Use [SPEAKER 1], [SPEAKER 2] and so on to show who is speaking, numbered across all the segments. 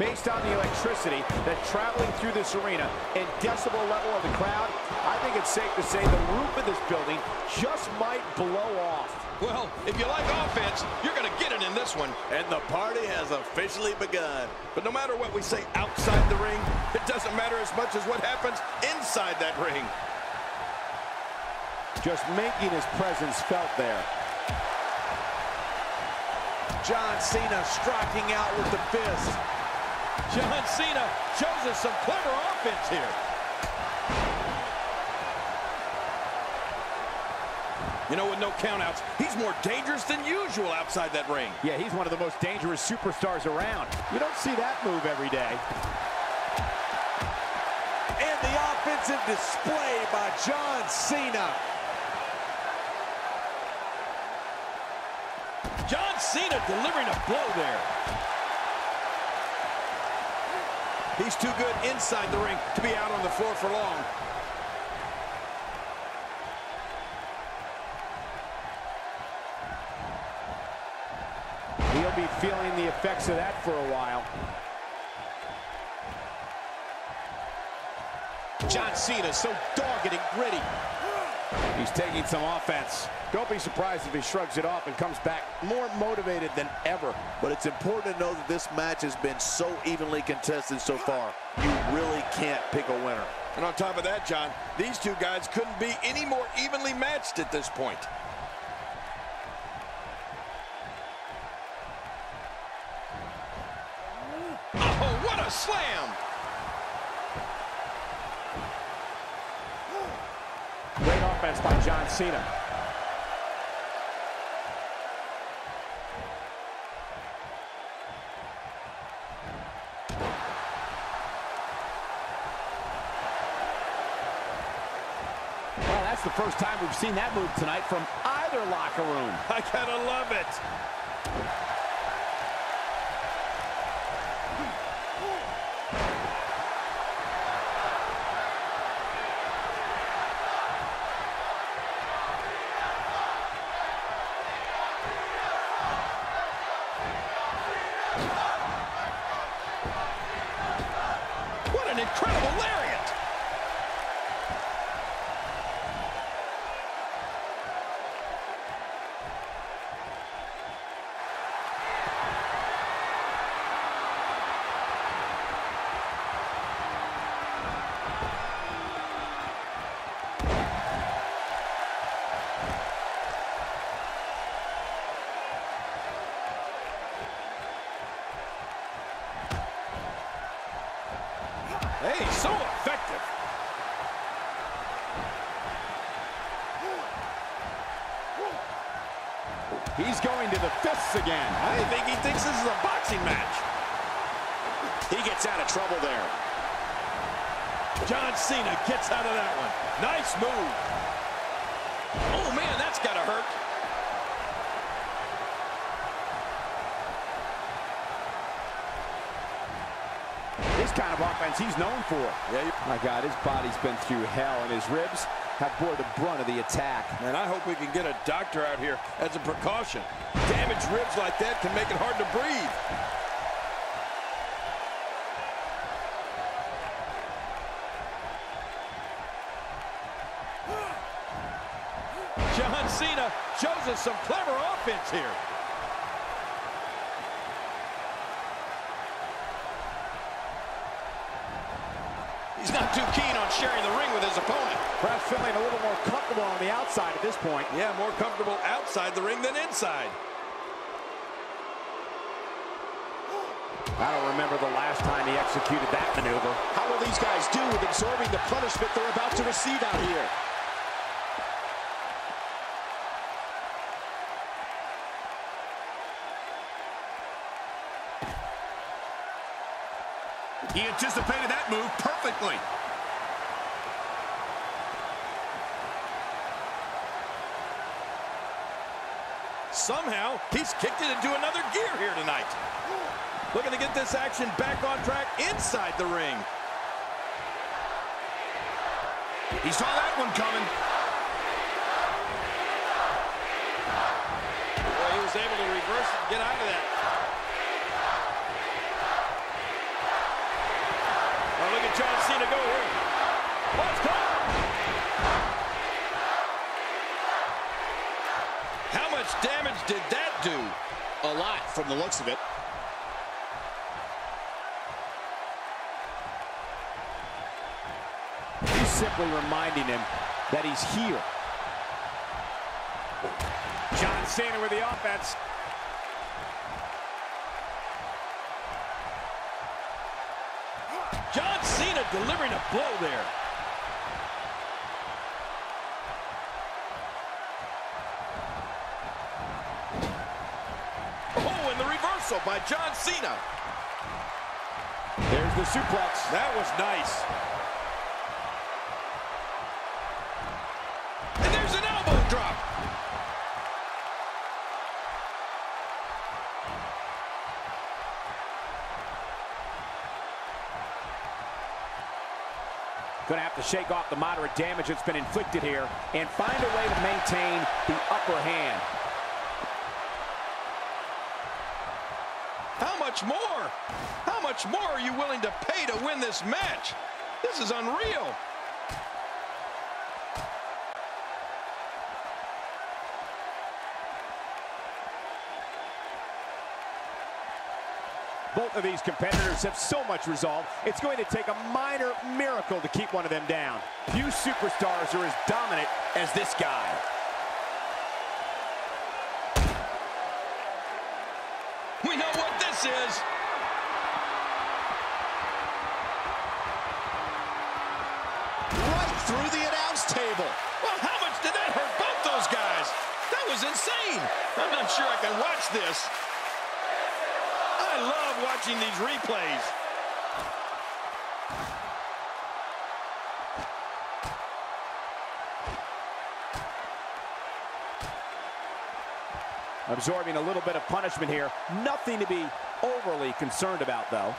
[SPEAKER 1] Based on the electricity that's traveling through this arena and decibel level of the crowd, I think it's safe to say the roof of this building just might blow off.
[SPEAKER 2] Well, if you like offense, you're going to get it in this one.
[SPEAKER 3] And the party has officially begun.
[SPEAKER 2] But no matter what we say outside the ring, it doesn't matter as much as what happens inside that ring.
[SPEAKER 1] Just making his presence felt there.
[SPEAKER 3] John Cena striking out with the fist.
[SPEAKER 2] John Cena shows us some clever offense here. You know, with no countouts, he's more dangerous than usual outside that ring.
[SPEAKER 1] Yeah, he's one of the most dangerous superstars around. You don't see that move every day.
[SPEAKER 3] And the offensive display by John Cena.
[SPEAKER 2] John Cena delivering a blow there. He's too good inside the ring to be out on the floor for long.
[SPEAKER 1] He'll be feeling the effects of that for a while.
[SPEAKER 2] John Cena so dogged and gritty.
[SPEAKER 1] He's taking some offense. Don't be surprised if he shrugs it off and comes back more motivated than ever.
[SPEAKER 3] But it's important to know that this match has been so evenly contested so far. You really can't pick a winner.
[SPEAKER 2] And on top of that, John, these two guys couldn't be any more evenly matched at this point. Oh, what a slam!
[SPEAKER 1] Offense by John Cena. Well, that's the first time we've seen that move tonight from either locker room.
[SPEAKER 2] I gotta love it. John Cena gets out of that one. Nice move. Oh, man, that's got to hurt.
[SPEAKER 1] This kind of offense he's known for.
[SPEAKER 2] Yeah,
[SPEAKER 1] My God, his body's been through hell, and his ribs have bore the brunt of the attack.
[SPEAKER 2] And I hope we can get a doctor out here as a precaution. Damaged ribs like that can make it hard to breathe. Some clever offense here. He's not too keen on sharing the ring with his opponent.
[SPEAKER 1] Perhaps feeling a little more comfortable on the outside at this point.
[SPEAKER 2] Yeah, more comfortable outside the ring than inside.
[SPEAKER 1] I don't remember the last time he executed that maneuver.
[SPEAKER 4] How will these guys do with absorbing the punishment they're about to receive out here?
[SPEAKER 3] He anticipated that move perfectly.
[SPEAKER 2] Somehow, he's kicked it into another gear here tonight. Looking to get this action back on track inside the ring.
[SPEAKER 3] He saw that one coming.
[SPEAKER 2] Boy, he was able to reverse it and get out of that. How much damage did that do?
[SPEAKER 4] A lot from the looks of it.
[SPEAKER 1] He's simply reminding him that he's here. John Cena with the offense.
[SPEAKER 2] John Cena delivering a blow there. Reversal by John Cena.
[SPEAKER 1] There's the suplex.
[SPEAKER 2] That was nice. And there's an elbow drop.
[SPEAKER 1] To have to shake off the moderate damage that's been inflicted here and find a way to maintain the upper hand.
[SPEAKER 2] How much more? How much more are you willing to pay to win this match? This is unreal.
[SPEAKER 1] Both of these competitors have so much resolve, it's going to take a minor miracle to keep one of them down. Few superstars are as dominant as this guy.
[SPEAKER 2] We know what this is.
[SPEAKER 4] Right through the announce table.
[SPEAKER 2] Well, how much did that hurt both those guys? That was insane. I'm not sure I can watch this. I love watching these replays.
[SPEAKER 1] Absorbing a little bit of punishment here. Nothing to be overly concerned about, though.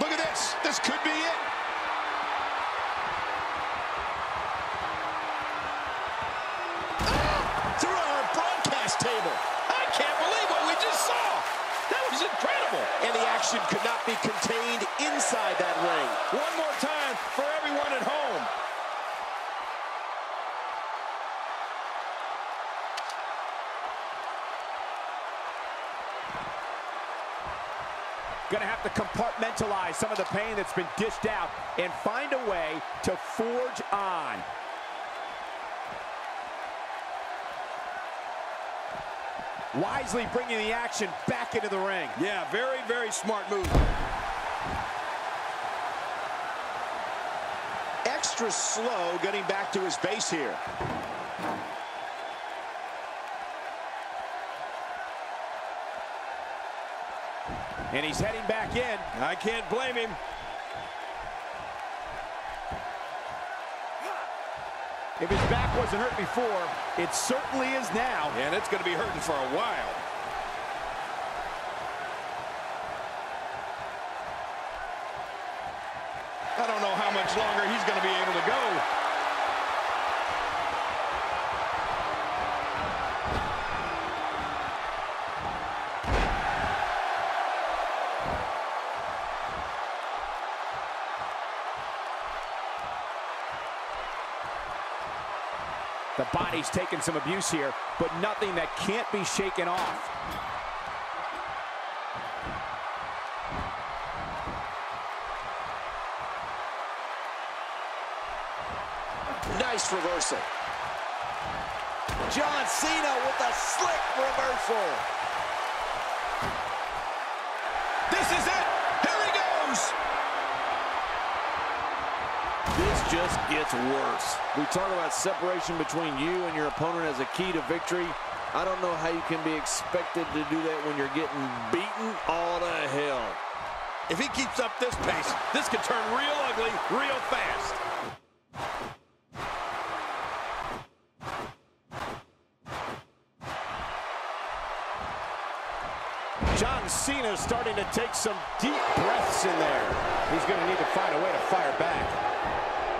[SPEAKER 4] Look at this. This could be it. Ah! Through our broadcast table.
[SPEAKER 2] I can't believe what we just saw. That was incredible.
[SPEAKER 4] And the action could not be contained inside that ring.
[SPEAKER 2] One more time for everyone at home.
[SPEAKER 1] Going to have to compartmentalize some of the pain that's been dished out and find a way to forge on. Wisely bringing the action back into the ring.
[SPEAKER 2] Yeah, very, very smart move.
[SPEAKER 4] Extra slow getting back to his base here.
[SPEAKER 1] And he's heading back in.
[SPEAKER 2] I can't blame him.
[SPEAKER 1] If his back wasn't hurt before, it certainly is now.
[SPEAKER 2] And it's going to be hurting for a while. I don't know how much longer he's going to be able to go.
[SPEAKER 1] Body's taking some abuse here, but nothing that can't be shaken off.
[SPEAKER 4] Nice reversal.
[SPEAKER 3] John Cena with a slick reversal.
[SPEAKER 2] This is it. Here he goes.
[SPEAKER 3] This just gets worse. We talk about separation between you and your opponent as a key to victory. I don't know how you can be expected to do that when you're getting beaten all to hell.
[SPEAKER 2] If he keeps up this pace, this could turn real ugly real fast.
[SPEAKER 1] John Cena is starting to take some deep breaths in there. He's going to need to find a way to fire back.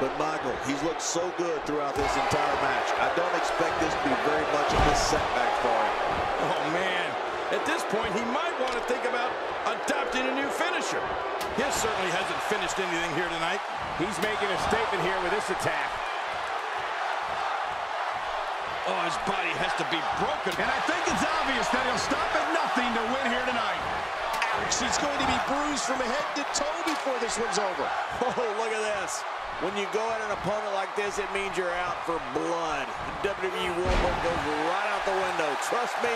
[SPEAKER 5] But Michael, he's looked so good throughout this entire match. I don't expect this to be very much of a setback for him.
[SPEAKER 2] Oh, man. At this point, he might want to think about adopting a new finisher. He certainly hasn't finished anything here tonight.
[SPEAKER 1] He's making a statement here with this attack.
[SPEAKER 2] Oh, his body has to be broken.
[SPEAKER 6] And I think it's obvious that he'll stop at nothing to win here tonight.
[SPEAKER 4] Ouch, he's going to be bruised from head to toe before this one's over.
[SPEAKER 3] Oh, look at this. When you go at an opponent like this, it means you're out for blood. The WWE Rulebook goes right out the window. Trust me,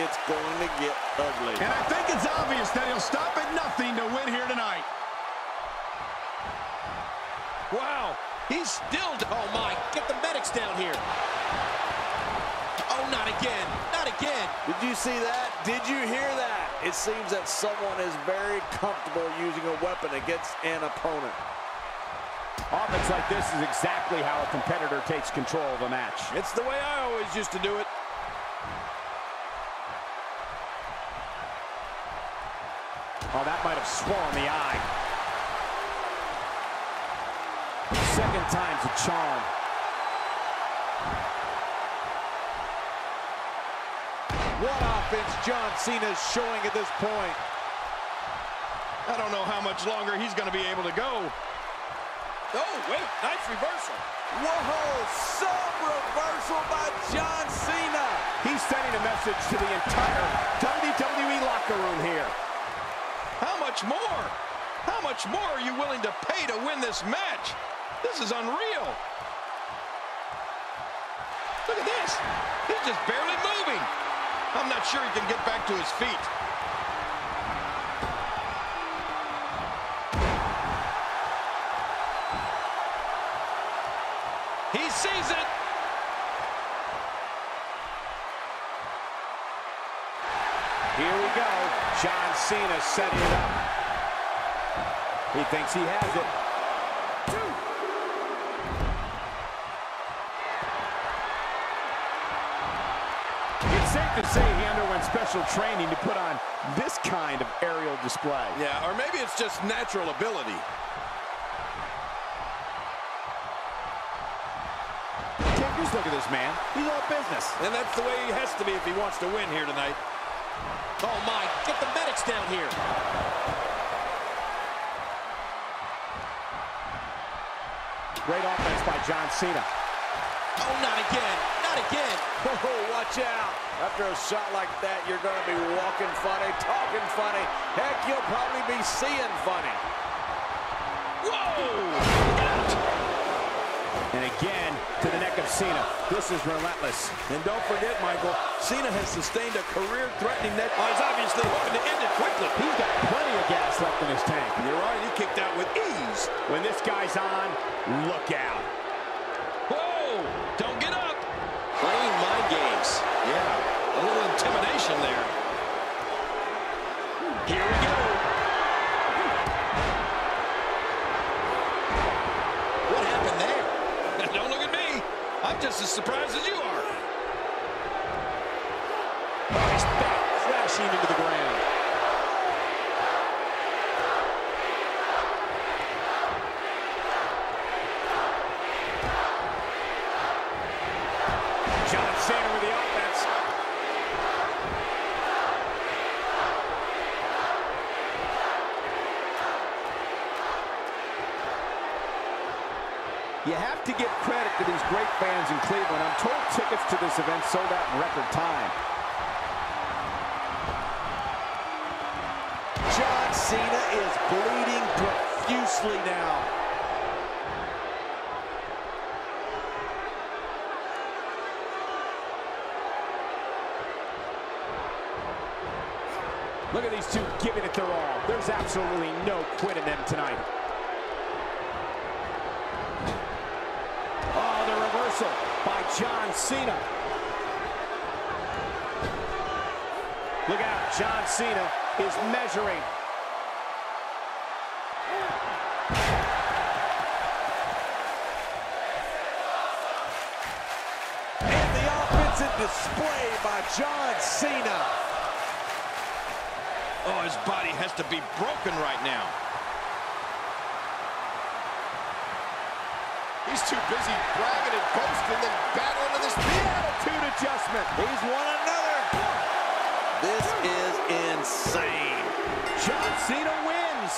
[SPEAKER 3] it's going to get ugly.
[SPEAKER 6] And I think it's obvious that he'll stop at nothing to win here tonight.
[SPEAKER 2] Wow, he's still...
[SPEAKER 4] Oh, my, get the medics down here. Oh, not again, not again.
[SPEAKER 3] Did you see that? Did you hear that? It seems that someone is very comfortable using a weapon against an opponent.
[SPEAKER 1] Offense like this is exactly how a competitor takes control of a match.
[SPEAKER 2] It's the way I always used to do it.
[SPEAKER 1] Oh, that might have swollen the eye. Second time's a charm.
[SPEAKER 3] What offense John Cena's showing at this point.
[SPEAKER 2] I don't know how much longer he's going to be able to go. Oh, wait, nice reversal.
[SPEAKER 3] Whoa, some reversal by John Cena.
[SPEAKER 1] He's sending a message to the entire WWE locker room here.
[SPEAKER 2] How much more? How much more are you willing to pay to win this match? This is unreal. Look at this. He's just barely moving. I'm not sure he can get back to his feet. Sees it.
[SPEAKER 1] Here we go. John Cena setting it up. He thinks he has it. It's safe to say he underwent special training to put on this kind of aerial display.
[SPEAKER 2] Yeah, or maybe it's just natural ability.
[SPEAKER 1] Just look at this man. He's all business.
[SPEAKER 2] And that's the way he has to be if he wants to win here tonight.
[SPEAKER 4] Oh, my, get the medics down here.
[SPEAKER 1] Great offense by John Cena.
[SPEAKER 4] Oh, not again, not again.
[SPEAKER 3] Oh, watch out. After a shot like that, you're going to be walking funny, talking funny. Heck, you'll probably be seeing funny.
[SPEAKER 2] Whoa!
[SPEAKER 1] And again, to the neck of Cena. This is relentless.
[SPEAKER 2] And don't forget, Michael, Cena has sustained a career-threatening neck. Oh, he's obviously hoping to end it quickly.
[SPEAKER 1] He's got plenty of gas left in his tank.
[SPEAKER 2] You're right, he kicked out with ease.
[SPEAKER 1] When this guy's on, look out.
[SPEAKER 2] Whoa! Don't get up!
[SPEAKER 4] Playing mind games.
[SPEAKER 2] Yeah, a little intimidation there.
[SPEAKER 1] Here we go.
[SPEAKER 4] What happened there?
[SPEAKER 2] Don't look at me. I'm just as surprised as you are.
[SPEAKER 1] He's back, crashing into the ground. Have to give credit to these great fans in Cleveland. I'm told tickets to this event sold out in record time.
[SPEAKER 3] John Cena is bleeding profusely now.
[SPEAKER 1] Look at these two giving it their all. There's absolutely no quit in them tonight. Oh, the reversal by John Cena. Look out, John Cena is measuring.
[SPEAKER 3] And the offensive display by John Cena.
[SPEAKER 2] Oh, his body has to be broken right now.
[SPEAKER 4] He's too busy bragging and boasting than battling in this
[SPEAKER 1] Attitude adjustment.
[SPEAKER 3] He's won another. This is insane.
[SPEAKER 1] John Cena wins.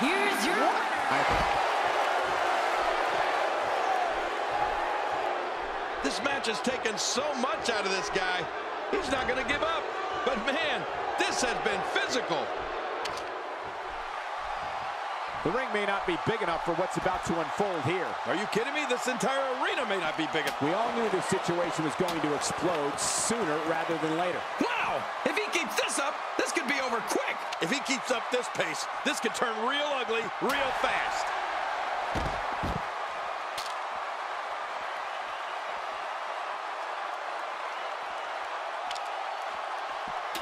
[SPEAKER 7] Here's your winner.
[SPEAKER 2] This match has taken so much out of this guy. He's not going to give up. But man, this has been physical.
[SPEAKER 1] The ring may not be big enough for what's about to unfold here.
[SPEAKER 2] Are you kidding me? This entire arena may not be big enough.
[SPEAKER 1] We all knew this situation was going to explode sooner rather than later.
[SPEAKER 2] Wow! If he keeps this up, this could be over quick. If he keeps up this pace, this could turn real ugly real fast.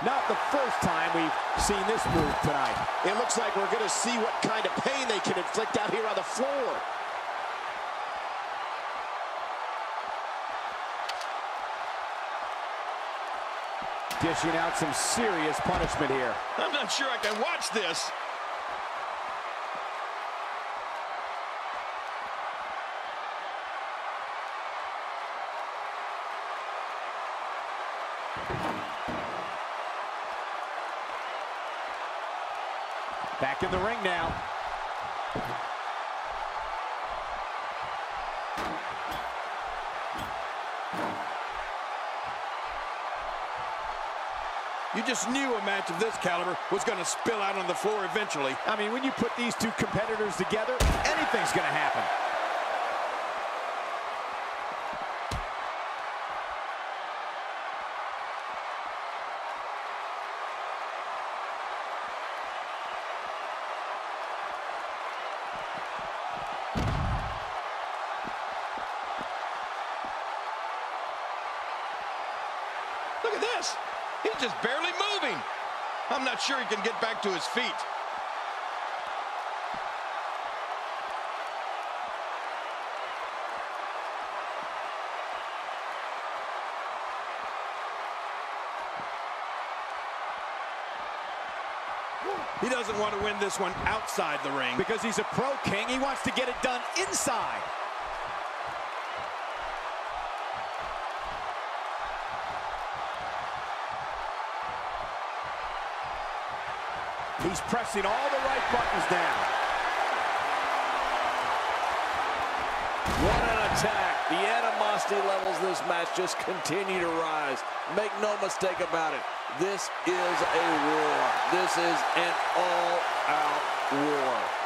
[SPEAKER 1] Not the first time we've seen this move tonight.
[SPEAKER 4] It looks like we're going to see what kind of pain they can inflict out here on the floor.
[SPEAKER 1] Dishing out some serious punishment here.
[SPEAKER 2] I'm not sure I can watch this.
[SPEAKER 1] Back in the ring now.
[SPEAKER 2] Just knew a match of this caliber was going to spill out on the floor eventually.
[SPEAKER 1] I mean, when you put these two competitors together, anything's going to happen.
[SPEAKER 2] He's just barely moving. I'm not sure he can get back to his feet. He doesn't want to win this one outside the ring.
[SPEAKER 1] Because he's a pro king, he wants to get it done inside. He's pressing all the right buttons now.
[SPEAKER 3] What an attack. The animosity levels this match just continue to rise. Make no mistake about it. This is a war. This is an all-out war.